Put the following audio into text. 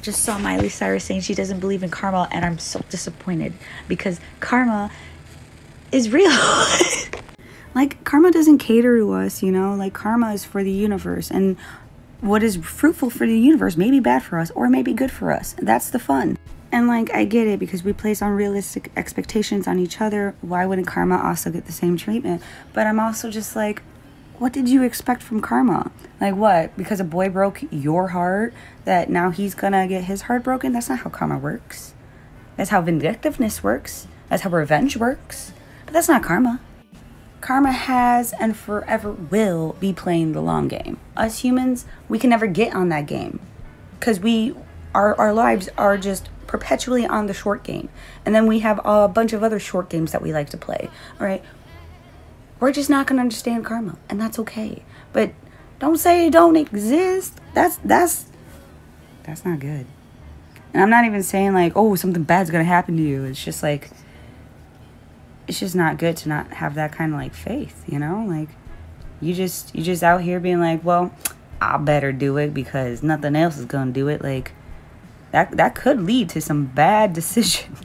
I just saw Miley Cyrus saying she doesn't believe in karma, and I'm so disappointed because karma is real. like, karma doesn't cater to us, you know? Like, karma is for the universe, and what is fruitful for the universe may be bad for us or may be good for us. That's the fun. And like, I get it because we place unrealistic expectations on each other. Why wouldn't karma also get the same treatment? But I'm also just like, what did you expect from karma? Like, what? Because a boy broke your heart, that now he's gonna get his heart broken? That's not how karma works. That's how vindictiveness works. That's how revenge works. But that's not karma. Karma has and forever will be playing the long game. Us humans, we can never get on that game because we, our, our lives are just perpetually on the short game. And then we have a bunch of other short games that we like to play. All right. We're just not going to understand karma, and that's okay. But don't say it don't exist. That's that's that's not good. And I'm not even saying like, oh, something bad's to happen to you. It's just like it's just not good to not have that kind of like faith, you know? Like you just you just out here being like, well, I better do it because nothing else is to do it. Like that that could lead to some bad decisions.